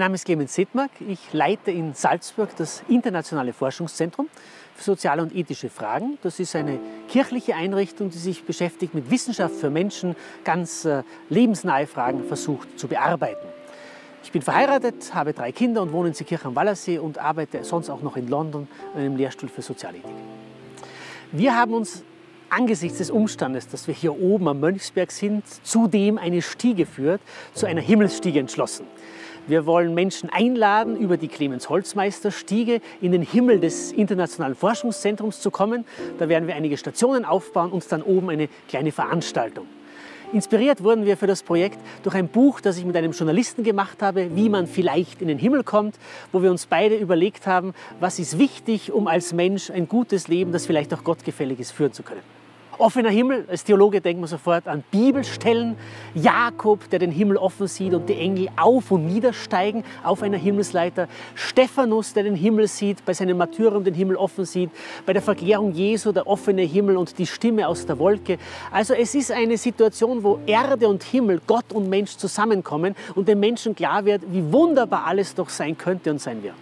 Name ist Clemens Sedmak. Ich leite in Salzburg das Internationale Forschungszentrum für soziale und ethische Fragen. Das ist eine kirchliche Einrichtung, die sich beschäftigt mit Wissenschaft für Menschen, ganz äh, lebensnahe Fragen versucht zu bearbeiten. Ich bin verheiratet, habe drei Kinder und wohne in Seekirch am Wallersee und arbeite sonst auch noch in London an einem Lehrstuhl für Sozialethik. Wir haben uns angesichts des Umstandes, dass wir hier oben am Mönchsberg sind, zudem eine Stiege führt, zu einer Himmelsstiege entschlossen. Wir wollen Menschen einladen, über die Clemens-Holzmeister-Stiege in den Himmel des Internationalen Forschungszentrums zu kommen. Da werden wir einige Stationen aufbauen und dann oben eine kleine Veranstaltung. Inspiriert wurden wir für das Projekt durch ein Buch, das ich mit einem Journalisten gemacht habe, wie man vielleicht in den Himmel kommt, wo wir uns beide überlegt haben, was ist wichtig, um als Mensch ein gutes Leben, das vielleicht auch gottgefällig ist, führen zu können. Offener Himmel, als Theologe denkt man sofort an Bibelstellen. Jakob, der den Himmel offen sieht und die Engel auf und niedersteigen auf einer Himmelsleiter. Stephanus, der den Himmel sieht, bei seinem Martyrium den Himmel offen sieht. Bei der Verklärung Jesu der offene Himmel und die Stimme aus der Wolke. Also es ist eine Situation, wo Erde und Himmel, Gott und Mensch zusammenkommen und dem Menschen klar wird, wie wunderbar alles doch sein könnte und sein wird.